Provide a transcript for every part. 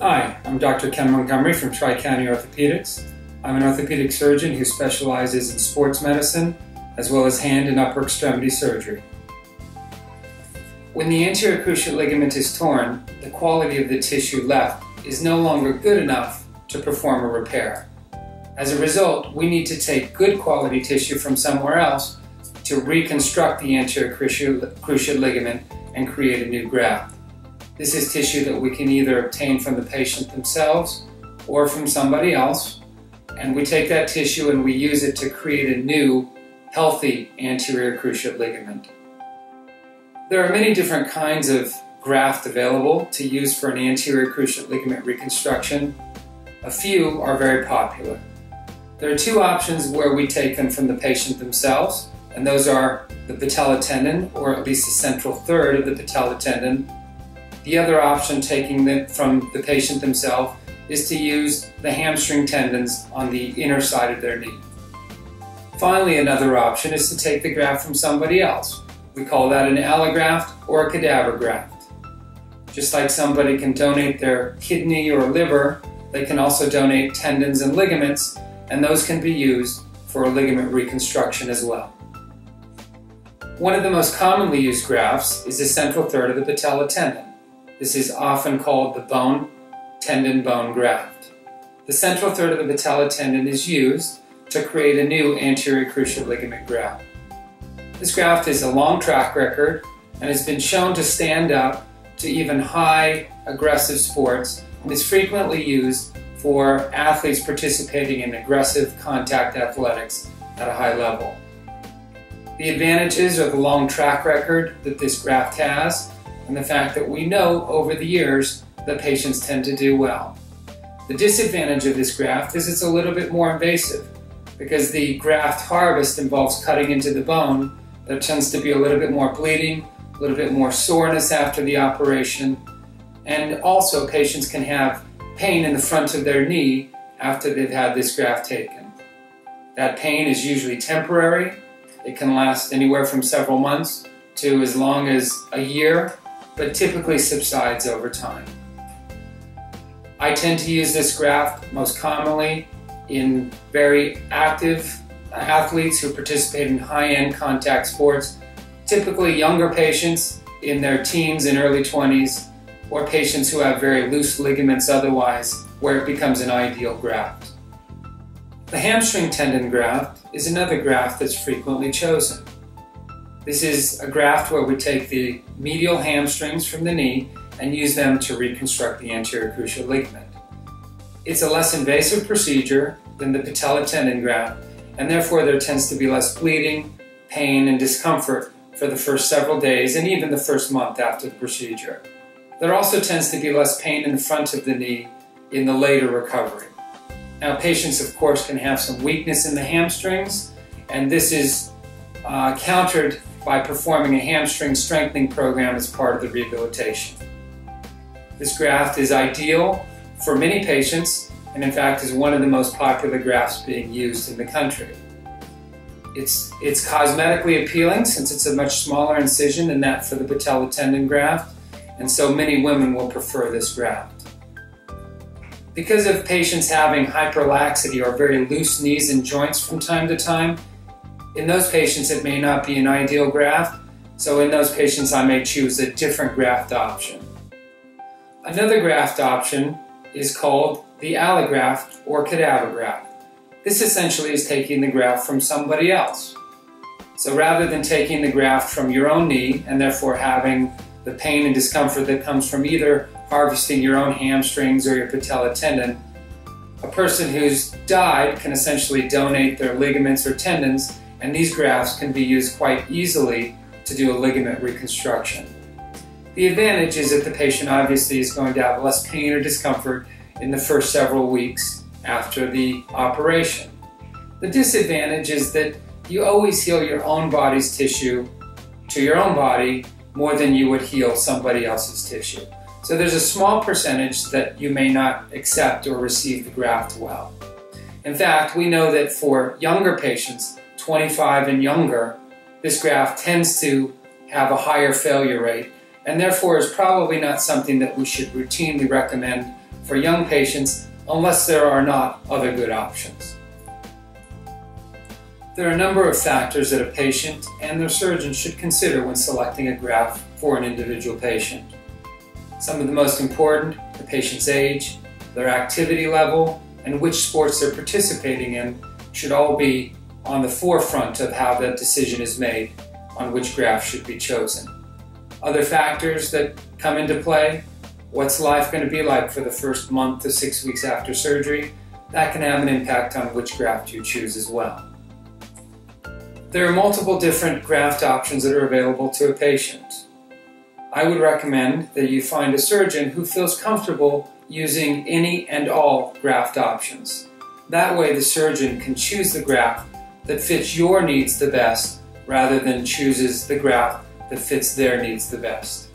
Hi, I'm Dr. Ken Montgomery from Tri County Orthopedics. I'm an orthopedic surgeon who specializes in sports medicine as well as hand and upper extremity surgery. When the anterior cruciate ligament is torn, the quality of the tissue left is no longer good enough to perform a repair. As a result, we need to take good quality tissue from somewhere else to reconstruct the anterior cruciate ligament and create a new graft. This is tissue that we can either obtain from the patient themselves or from somebody else. And we take that tissue and we use it to create a new, healthy anterior cruciate ligament. There are many different kinds of graft available to use for an anterior cruciate ligament reconstruction. A few are very popular. There are two options where we take them from the patient themselves, and those are the patella tendon, or at least the central third of the patella tendon, the other option, taking it from the patient themselves, is to use the hamstring tendons on the inner side of their knee. Finally, another option is to take the graft from somebody else. We call that an allograft or a cadaver graft. Just like somebody can donate their kidney or liver, they can also donate tendons and ligaments, and those can be used for a ligament reconstruction as well. One of the most commonly used grafts is the central third of the patella tendon. This is often called the bone tendon bone graft. The central third of the patella tendon is used to create a new anterior cruciate ligament graft. This graft is a long track record and has been shown to stand up to even high aggressive sports and is frequently used for athletes participating in aggressive contact athletics at a high level. The advantages of the long track record that this graft has and the fact that we know over the years that patients tend to do well. The disadvantage of this graft is it's a little bit more invasive because the graft harvest involves cutting into the bone. There tends to be a little bit more bleeding, a little bit more soreness after the operation, and also patients can have pain in the front of their knee after they've had this graft taken. That pain is usually temporary. It can last anywhere from several months to as long as a year but typically subsides over time. I tend to use this graft most commonly in very active athletes who participate in high-end contact sports, typically younger patients in their teens and early 20s, or patients who have very loose ligaments otherwise, where it becomes an ideal graft. The hamstring tendon graft is another graft that's frequently chosen. This is a graft where we take the medial hamstrings from the knee and use them to reconstruct the anterior cruciate ligament. It's a less invasive procedure than the patella tendon graft, and therefore there tends to be less bleeding, pain, and discomfort for the first several days and even the first month after the procedure. There also tends to be less pain in the front of the knee in the later recovery. Now, patients, of course, can have some weakness in the hamstrings, and this is uh, countered by performing a hamstring strengthening program as part of the rehabilitation. This graft is ideal for many patients and in fact is one of the most popular grafts being used in the country. It's, it's cosmetically appealing since it's a much smaller incision than that for the patella tendon graft and so many women will prefer this graft. Because of patients having hyperlaxity or very loose knees and joints from time to time, in those patients, it may not be an ideal graft, so in those patients, I may choose a different graft option. Another graft option is called the allograft or cadaver graft. This essentially is taking the graft from somebody else. So rather than taking the graft from your own knee and therefore having the pain and discomfort that comes from either harvesting your own hamstrings or your patella tendon, a person who's died can essentially donate their ligaments or tendons and these grafts can be used quite easily to do a ligament reconstruction. The advantage is that the patient obviously is going to have less pain or discomfort in the first several weeks after the operation. The disadvantage is that you always heal your own body's tissue to your own body more than you would heal somebody else's tissue. So there's a small percentage that you may not accept or receive the graft well. In fact, we know that for younger patients, 25 and younger, this graft tends to have a higher failure rate and therefore is probably not something that we should routinely recommend for young patients unless there are not other good options. There are a number of factors that a patient and their surgeon should consider when selecting a graft for an individual patient. Some of the most important, the patient's age, their activity level, and which sports they're participating in should all be on the forefront of how that decision is made on which graft should be chosen. Other factors that come into play what's life going to be like for the first month to six weeks after surgery? That can have an impact on which graft you choose as well. There are multiple different graft options that are available to a patient. I would recommend that you find a surgeon who feels comfortable using any and all graft options. That way the surgeon can choose the graft that fits your needs the best rather than chooses the graft that fits their needs the best.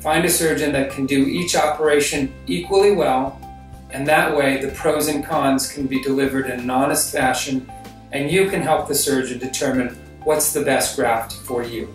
Find a surgeon that can do each operation equally well, and that way the pros and cons can be delivered in an honest fashion, and you can help the surgeon determine what's the best graft for you.